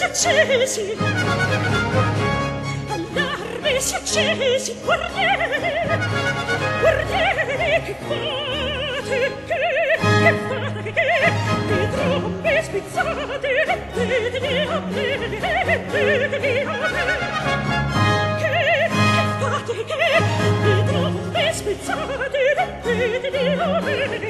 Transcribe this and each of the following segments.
si accesi. Allarme si accesi guardiere guardiere che fate che che fate che di trombe spizzate vedetemi a me vedetemi a me. Che che fate che di trombe spizzate vedetemi a me.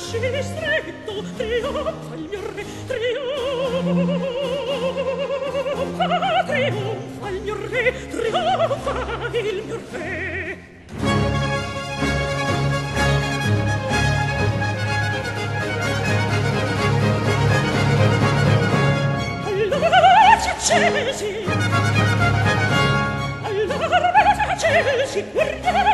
Lasci stretto, trionfa il mio re, trionfa, trionfa il mio re, trionfa il mio re. Allora accesi, allora ci accesi, guardiamo